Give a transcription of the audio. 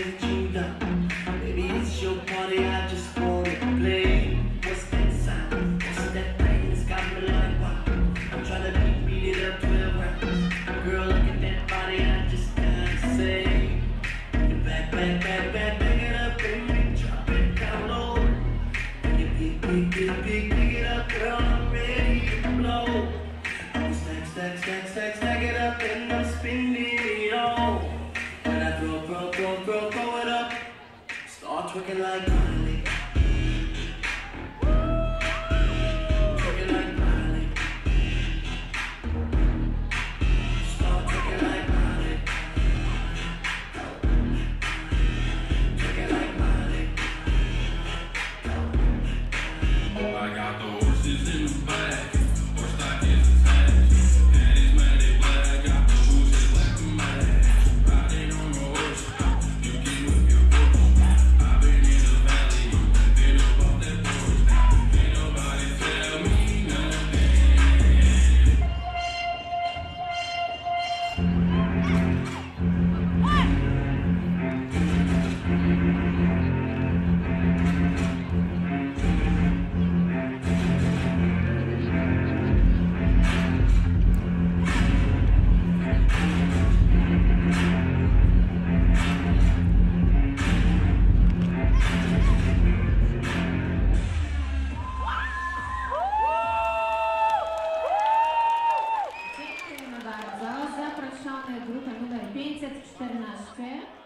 Baby, it's your party, I just wanna play. What's? What's that feeling's got me like? I'm beat, beat it up 12 rounds. Girl, look at that body, I just gotta say. Back, back, back, back, back it up, drop it down low. It up, girl, I'm ready to blow. Stack, stack, stack, stack, stack it up and twerking like zaproszony, grupa numer 514.